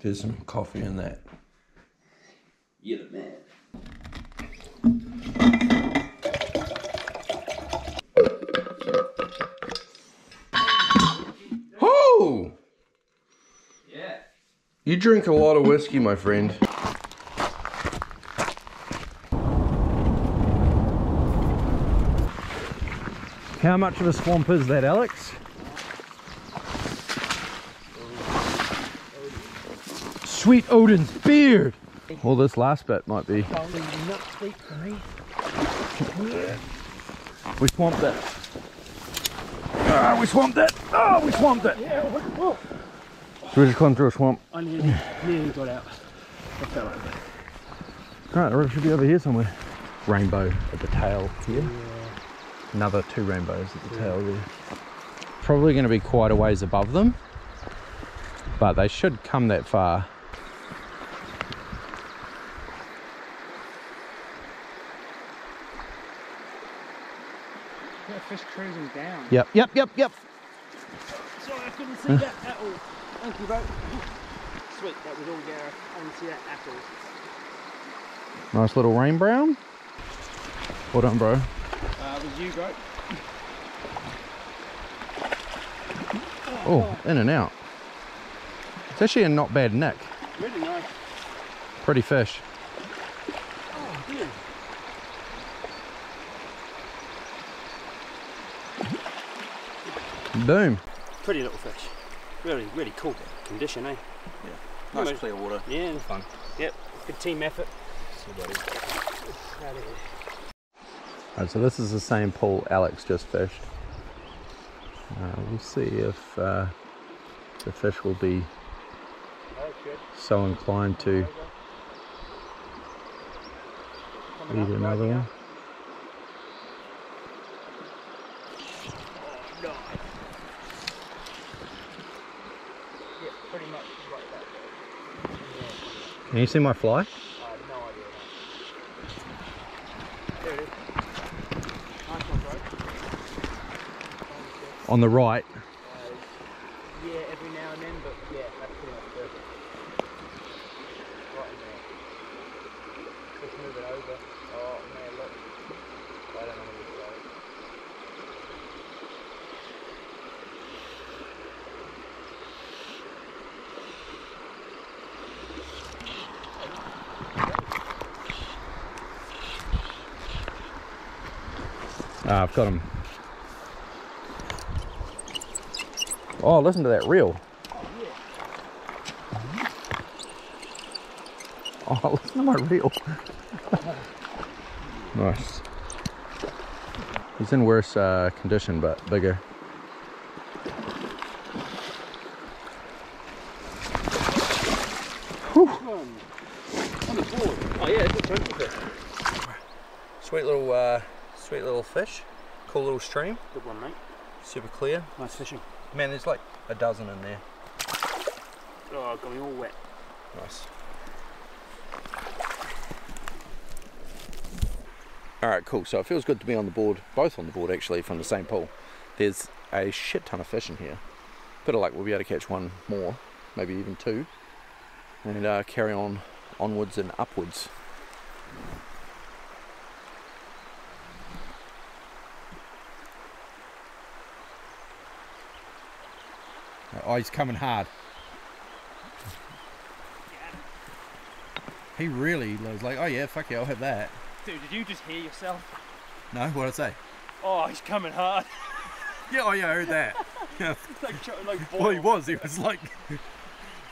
There's some coffee in that. You're the man. Oh! Yeah. You drink a lot of whiskey, my friend. How much of a swamp is that, Alex? Sweet Odin's beard! Well, this last bit might be. We swamped it. Ah, we swamped it! Oh, we swamped it! So we just climbed through a swamp. I nearly, nearly got out. I fell over. Alright, the river should be over here somewhere. Rainbow at the tail here. Another two rainbows at the tail there. Probably going to be quite a ways above them, but they should come that far. That fish cruising down. Yep, yep, yep, yep. Sorry, I couldn't see that at all. Thank you, bro. Sweet, that was all Gareth. I didn't see that at all. Nice little rain brown. Well done, bro. Uh, it was you, bro. Oh, in and out. It's actually a not bad neck. Really nice. Pretty fish. Boom. Pretty little fish. Really, really cool condition, eh? Nice Nice. clear water. Yeah. Fun. Yep. Good team effort. buddy. Proud of you. Alright, so this is the same pool Alex just fished. Uh, we'll see if uh, the fish will be so inclined to eat another one. Oh, no. Yeah, pretty much right that way. Yeah. Can you see my fly? On the right. Uh, yeah, every now and then, but yeah, that's pretty much perfect. Right in there. Just move it over. Oh man, look. I don't know where to go. Ah, I've got him. Oh, listen to that reel. Oh, listen to my reel. nice. He's in worse uh, condition, but bigger. Board. Oh yeah. Sweet little, uh, sweet little fish. Cool little stream. Good one, mate. Super clear. Nice fishing. Man, there's like a dozen in there. Oh, got me all wet. Nice. All right, cool. So it feels good to be on the board, both on the board actually, from the same pool. There's a shit ton of fish in here. Bit of luck, we'll be able to catch one more, maybe even two, and uh, carry on onwards and upwards. Oh, he's coming hard. He really was like, oh yeah, fuck yeah, I'll have that. Dude, did you just hear yourself? No, what'd I say? Oh, he's coming hard. Yeah, oh yeah, I heard that. yeah. like, like Well, he was. He was like,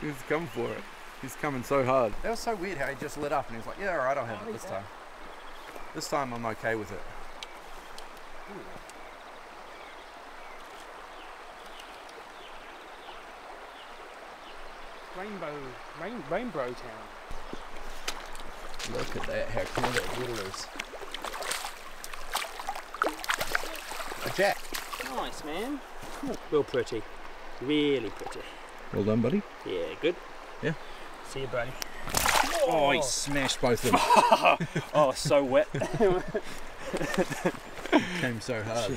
he was coming for it. He's coming so hard. That was so weird how he just lit up and he was like, yeah, all right, I'll have it this time. This time I'm okay with it. Rainbow, rain, Rainbow Town. Look at that, how cool that water is. A jack. Nice, man. Real pretty. Really pretty. Well done, buddy. Yeah, good. Yeah. See you, buddy. Oh, he smashed both of them. Oh, so wet. Came so hard.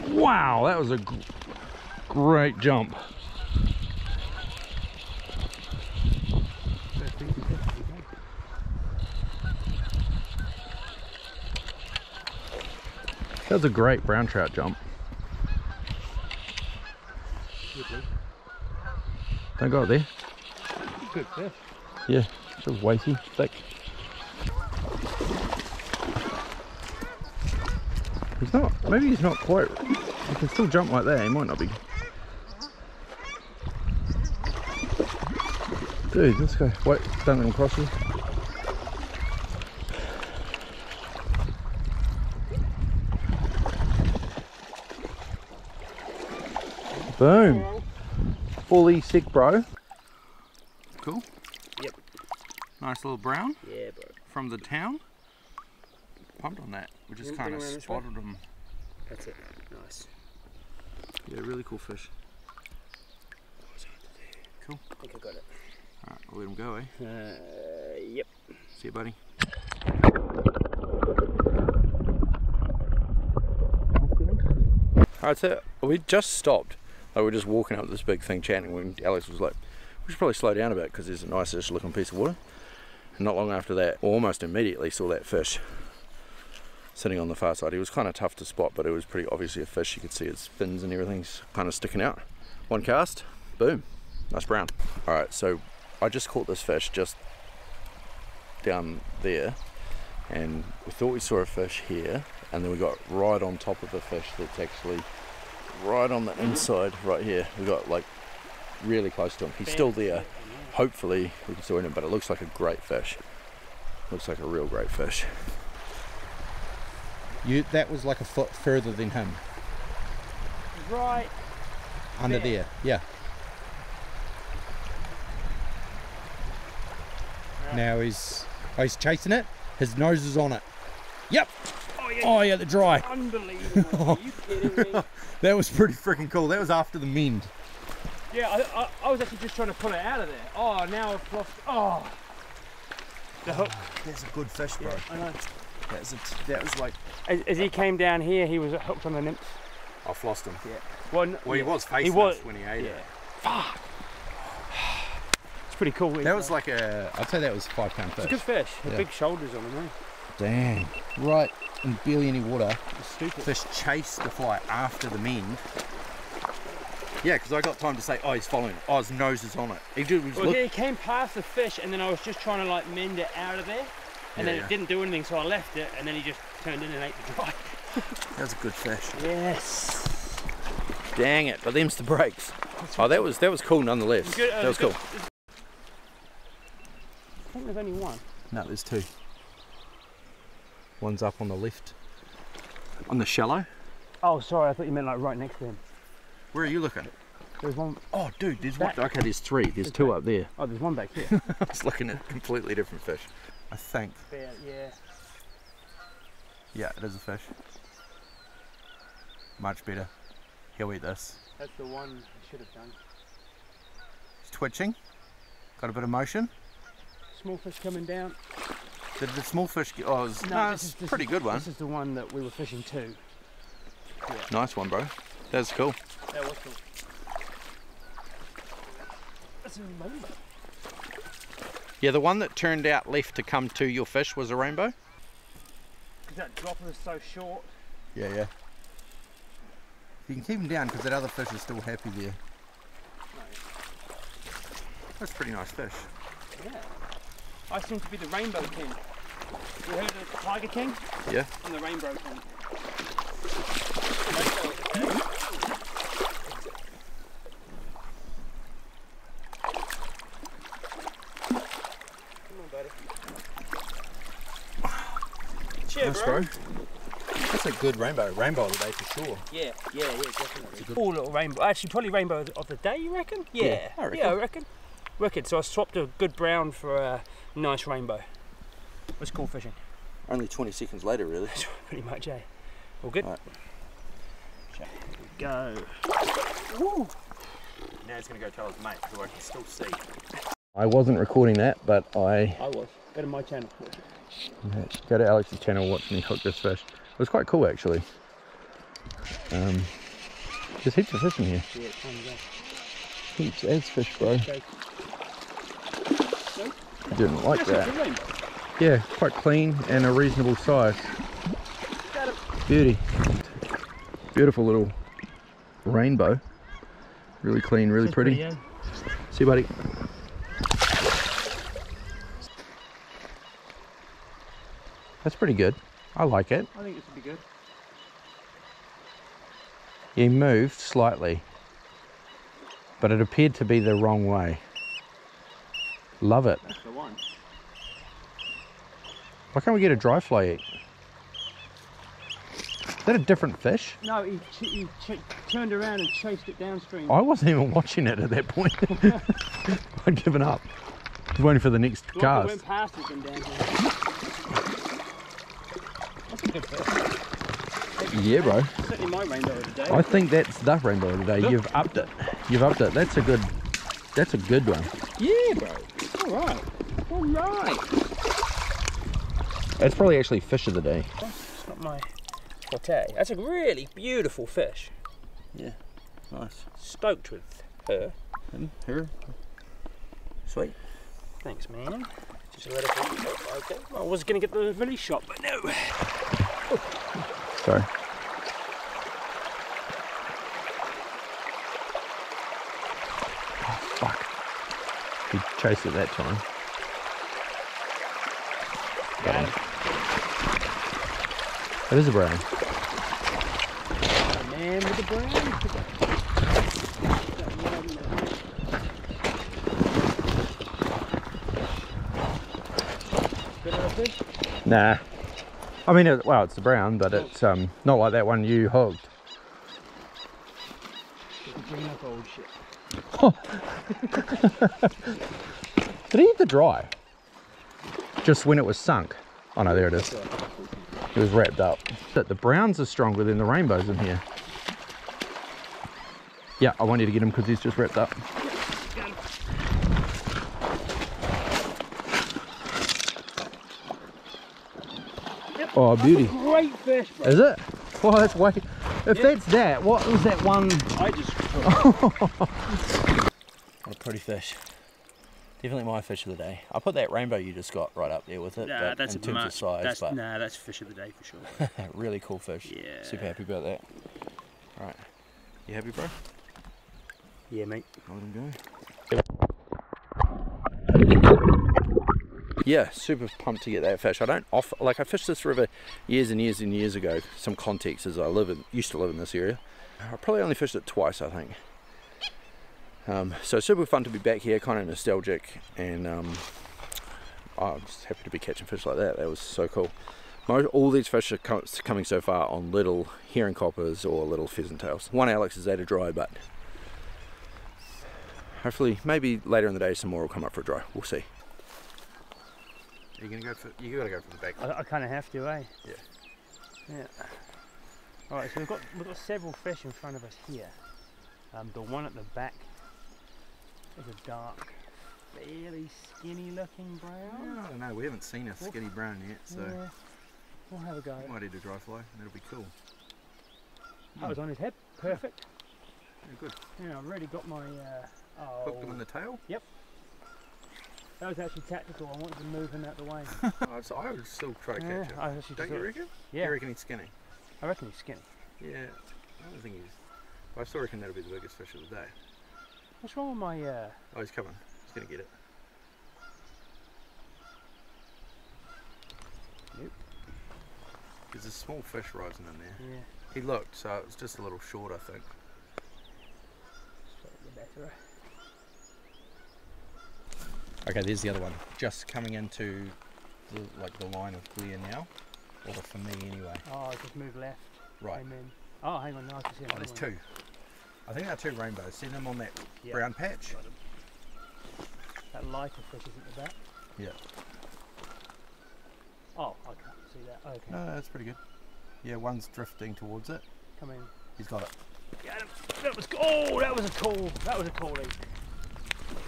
Wow, that was a gr- great jump. That was a great brown trout jump. Don't go up there. Good fish. Yeah, it's a weighty, thick. He's not, maybe he's not quite, can still jump like that, he might not be. Dude, let's go. Wait, don't let him cross you. Boom. Fully sick, bro. Cool. Yep. Nice little brown Yeah, bro. from the town. Pumped on that. We just kind of around this way? spotted them. That's it. Nice. Yeah, really cool fish. Cool. I think I got it. Alright, I'll let him go, eh? Uh, yep. See you, buddy. Alright, so we just stopped. Like, we we're just walking up this big thing chatting when Alex was like, we should probably slow down a bit because there's a nice-ish looking piece of water. And not long after that, almost immediately saw that fish sitting on the far side. He was kind of tough to spot, but it was pretty obviously a fish. You could see its fins and everything's kind of sticking out. One cast, boom, nice brown. All right, so I just caught this fish just down there, and we thought we saw a fish here, and then we got right on top of a fish that's actually right on the inside, right here. We got like really close to him. He's still there. Hopefully we can still hit him, but it looks like a great fish. Looks like a real great fish. You that was like a foot further than him. Right. Under There. there. Yeah. Now he's oh, he's chasing it. His nose is on it. Yep. Oh, yeah. Oh yeah, the dry. Unbelievable. Are you kidding me? That was pretty freaking cool. That was after the mend. Yeah, I, I, I was actually just trying to pull it out of there. Oh, now I've lost. Oh. The hook. That's a good fish, bro. I know. That's a, that was like As, as he came down here, he was hooked on the nymphs. I've lost him. Well, n- Well, he yeah. was facing was- us when he ate Yeah. it. Fuck. It's pretty cool. That was like a. I'd say that was a five pound fish. It's a fish. good fish. Yeah. Big shoulders on him, eh? Damn. Right in barely any water. Stupid. Fish chased the fly after the mend. Yeah, because I got time to say, oh, he's following. it. Oh, his nose is on it. He did. Was Well, look, yeah, he came past the fish, and then I was just trying to like mend it out of there, and Yeah, then yeah. it didn't do anything, so I left it, and then he just turned in and ate the dry. That was a good fish. Yes. Dang it! But them's the breaks. Oh, that was that was cool nonetheless. Good, uh, that was good- cool. I think there's only one. No, there's two. One's up on the left. On the shallow. Oh, sorry, I thought you meant like right next to him. Where are you looking? There's one Oh, dude, there's one. Okay, there's three. There's two up there. oh there's one back here. I was looking at completely different fish. I think. yeah, yeah. Yeah, it is a fish. Much better. He'll eat this. That's the one I should have done. It's twitching. Got a bit of motion. Small fish coming down. Did the small fish get. Oh, it was, No, this it's this pretty is- good one. This is the one that we were fishing too. Nice one, bro. That's cool. That was cool. That's a rainbow. Yeah, the one that turned out left to come to your fish was a rainbow. Because that dropper is so short. Yeah, yeah. You can keep him down because that other fish is still happy there. That's a pretty nice fish. Yeah. I seem to be the rainbow king. You heard of the tiger king? Yeah. I'm the rainbow king. Come on, buddy. Cheers, Nice, bro. bro. That's That's a good rainbow. Rainbow of the day for sure. Yeah, yeah, yeah, definitely. Cool little rainbow. Actually, probably rainbow of the- day, you reckon? Yeah, Yeah, I reckon. Yeah, I reckon. Reckon. So I swapped a good brown for a nice rainbow. It's cool fishing, Only 20 seconds later, really. pretty much, eh? All good? Right. Go. Now he's going to go tell his mate who I can still see. I wasn't recording that, but I I was. Go to my channel. go to Alex's channel, watch me hook this fish. It was quite cool actually. Um, there's heaps of fish in here. Yeah, time to go. Heaps as fish, bro. Okay. Didn't like That's that. Yeah, quite clean and a reasonable size. Beauty. Beautiful little rainbow. Really clean, really That's pretty. See you, buddy. That's pretty good. I like it. I think this would be good. He moved slightly, but it appeared to be the wrong way. Love it. That's the one. Why can't we get a dry fly eat? Is that a different fish? No, he, ch- he ch- turned around and chased it downstream. I wasn't even watching it at that point. I'd given up. Waiting for the next that cast. went past has been down here. That's a good fish. Yeah, bro. Certainly my rainbow of the day. I think that's the rainbow today. Look. You've upped it. You've upped it. That's a good. That's a good one. Yeah, bro. All right. All right. That's probably actually fish of the day. Oh, it's not my forte. That's a really beautiful fish. Yeah, nice. Stoked with her. And here. Sweet. Thanks, man. Just let it okay. I was going to get the release shot, but no. Sorry. Oh, fuck. He chased it that time. Got. It is a brown. The man with the brown. Bit of a fish? Nah. I mean, it, well, it's the brown, but it's um not like that one you hooked. Did he eat the dry? Just when it was sunk. Oh no, there it is. It was wrapped up. But the browns are stronger than the rainbows in here. Yeah, I want you to get him because he's just wrapped up. Oh, beauty. Great fish, bro. Is it? Well, that's way. If Yeah. that's that, what was that one? I just. What a pretty fish. Definitely my fish of the day. I put that rainbow you just got right up there with it. Nah, that's in a terms mu- of size, that's, but Nah, that's fish of the day for sure. really cool fish. Yeah. Super happy about that. Alright. You happy, bro? yeah, mate. I'll let him go. Yeah, super pumped to get that fish. I don't off like I fished this river years and years and years ago. Some context as I live in used to live in this area. I probably only fished it twice, I think. Um, so super fun to be back here, kind of nostalgic, and um, I'm just happy to be catching fish like that. That was so cool. Mo- All these fish are co- coming so far on little hare and coppers or little pheasant tails. One Alex is at a dry, but hopefully, maybe later in the day, some more will come up for a dry. We'll see. Are you gonna go for? You gotta go for the back. I, I kind of have to, eh? Yeah. Yeah. All right, so we've got we've got several fish in front of us here. Um, the one at the back is a dark, fairly skinny looking brown. I don't know. We haven't seen a skinny brown yet, so Yeah. We'll have a go. we might eat a dry fly. That'll be cool. That was on his head. Perfect. Yeah, good. Yeah, I've already got my. Uh, oh, Hooked them in the tail. That was actually tactical. I wanted to move him out the way. oh, so I would still try to yeah, catch it. I Don't you reckon? Yeah, You reckon he's skinny? I reckon he's skinny. Yeah. I don't think he's. I still reckon that'll be the biggest fish of the day. What's wrong with my? Uh, Oh, he's coming. He's gonna get it. Nope. There's a small fish rising in there. yeah, He looked, so it was just a little short, I think. Okay, there's the other one. Just coming into the, like the line of clear now. or for me anyway. Oh, just move left. Right. Oh, hang on. No, I can see Oh, there's one. two. I think there are two rainbows. See them on that Yeah. brown patch? That lighter fish is at the back. Yeah. Oh, I can't see that. Okay. No, that's pretty good. Yeah, one's drifting towards it. Come in. He's got it. Get him. That was. Oh, that was a cool. That was a cool lead.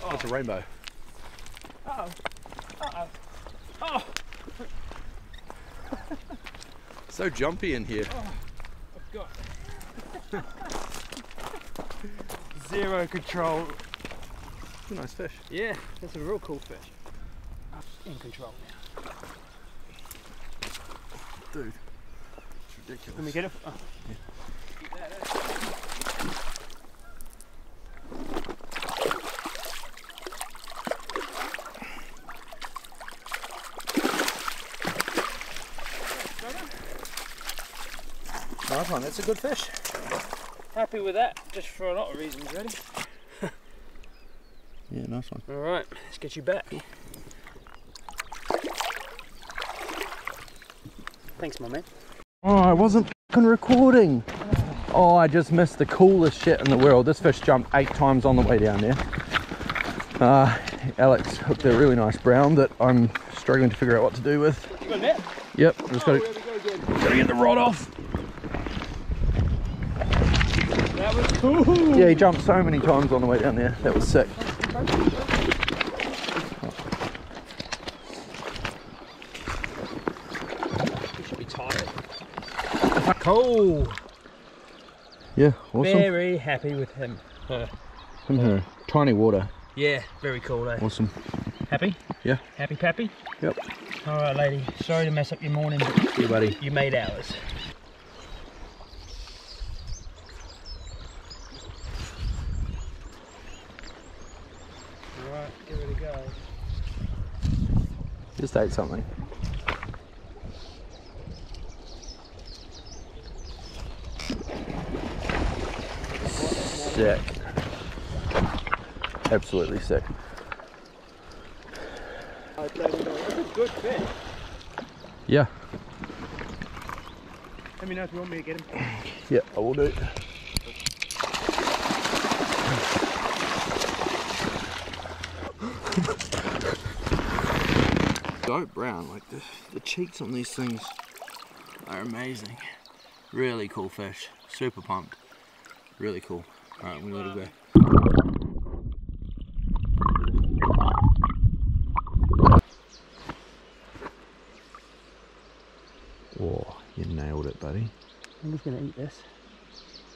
That's a oh. rainbow. Uh oh. Uh oh. Oh, So jumpy in here. I've got. Zero control. Nice fish. Yeah, that's a real cool fish. In control now. Dude. It's ridiculous. Let me get it. Oh. Nice one, that's a good fish. Happy with that, just for a lot of reasons, really. Yeah, nice one. All right, let's get you back. Thanks, my man. Oh, I wasn't fucking recording. Oh, I just missed the coolest shit in the world. This fish jumped eight times on the way down there. Uh, Alex hooked a really nice brown that I'm struggling to figure out what to do with. You got a net? Yep, just Oh, gotta, go gotta get the rod off. That was cool. Yeah, he jumped so many times on the way down there. That was sick. You should be tired. Cool. Yeah, awesome. Very happy with him. Uh, Come here. Tiny water. yeah, very cool, eh? Awesome. Happy? Yeah. Happy, Pappy? Yep. All right, lady. Sorry to mess up your morning, See you, buddy. you made ours. All right, give it a go. Just ate something. Sick. Absolutely sick. That's a good fish. Yeah. Let me know if you want me to get him. Yeah, I will do. Dope brown, like the, the cheeks on these things are amazing. Really cool fish. Super pumped. Really cool. Alright, I'm gonna go. Oh, you nailed it, buddy. I'm just gonna eat this.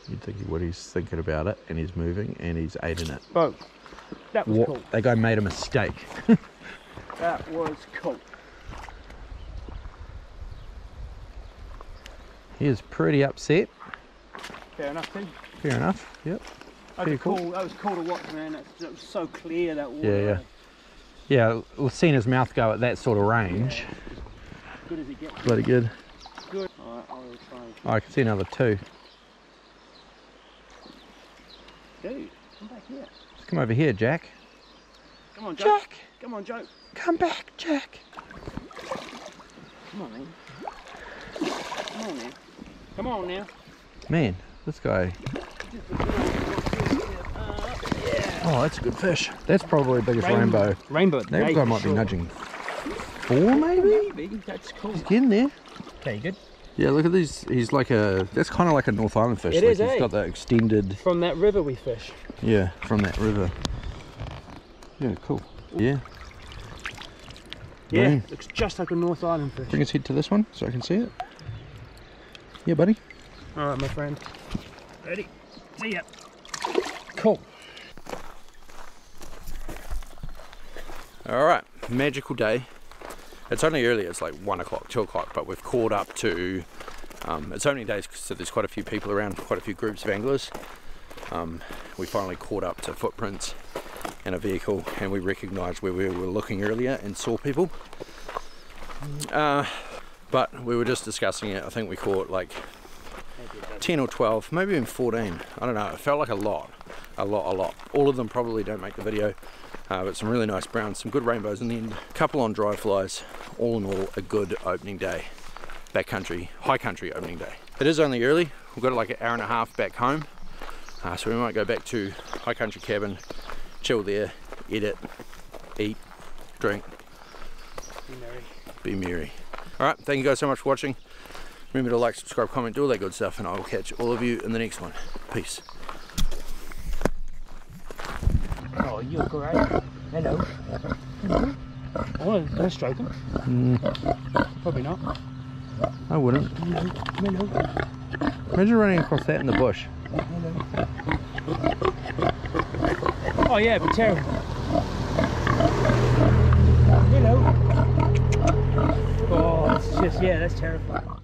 You'd think he would. He's thinking about it and he's moving and he's eating it. Bro, that was What? cool. That guy made a mistake. That was cool. He is pretty upset. Fair enough, too. Fair enough. Yep. That cool. cool. That was cool to watch, man. That, that was so clear that water. Yeah, yeah. Yeah, we've seen his mouth go at that sort of range. Good as it gets. Bloody good. Good. Alright, I will try. and- Oh, I can see another two. Dude, come back here. Just come over here, Jack. Come on, Joe. Jack! Come on, Joe. Come back, Jack! Come on, man. Come on now. Come on now. Man, this guy. Oh, that's a good fish. That's probably the biggest rainbow. Rainbow. That guy might be nudging four, maybe? Maybe. That's cool. He's getting there. Okay, good? Yeah, look at these. He's like a. That's kind of like a North Island fish. It like is, He's eh? got that extended. From that river we fish. Yeah, from that river. Yeah, cool. Yeah. Yeah, Boom. looks just like a North Island fish. Bring his head to this one so I can see it. Yeah, buddy. All right, my friend. Ready? See ya. Cool. Alright, magical day. It's only early, it's like 1 o'clock, 2 o'clock, but we've caught up to. Um, it's only days, so there's quite a few people around, quite a few groups of anglers. Um, we finally caught up to footprints in a vehicle and we recognised where we were looking earlier and saw people. Uh, but we were just discussing it. I think we caught like 10 or 12, maybe even 14. I don't know. It felt like a lot. A lot, a lot. All of them probably don't make the video, uh, but some really nice browns, some good rainbows in the end. A couple on dry flies. All in all, a good opening day. backcountry, high country opening day. It is only early. We've got like an hour and a half back home. Uh, so we might go back to high country cabin, chill there, edit, eat, drink, You know, be merry. All right, thank you guys so much for watching. Remember to like, subscribe, comment, do all that good stuff, and I will catch all of you in the next one. Peace. oh, you're great. Hello. Oh, hello. I want to stroke him. Mm. Probably not. I wouldn't. Mm-hmm. Hello. Imagine running across that in the bush. Oh yeah, but terrible. Hello. Oh, it's just yeah, that's terrifying.